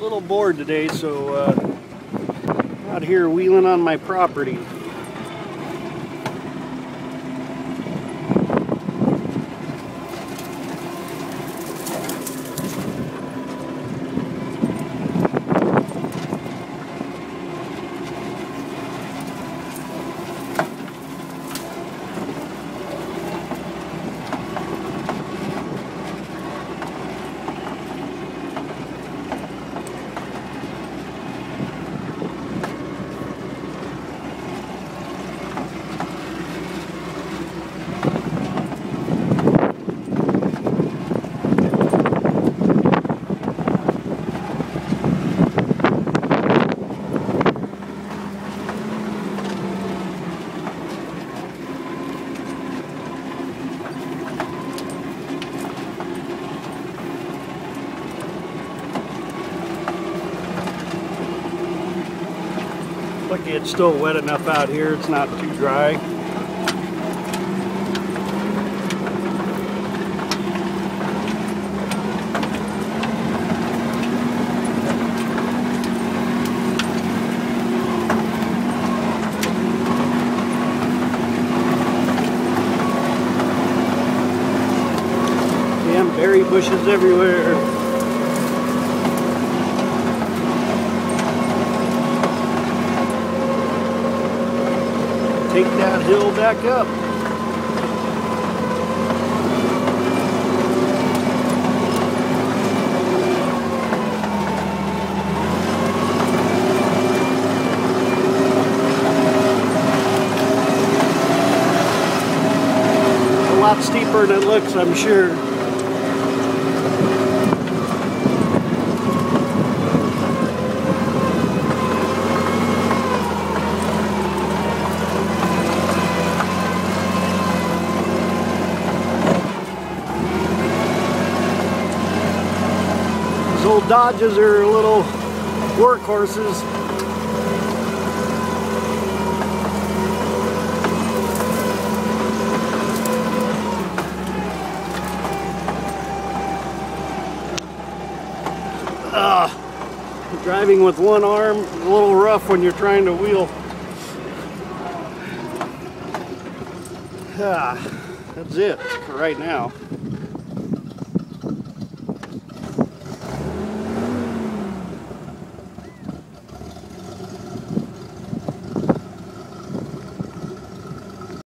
little bored today, so uh, out here wheeling on my property. Lucky it's still wet enough out here, it's not too dry. Damn berry bushes everywhere. Take that hill back up. A lot steeper than it looks, I'm sure. Dodges are little workhorses. Ah, driving with one arm is a little rough when you're trying to wheel. Ah, that's it for right now.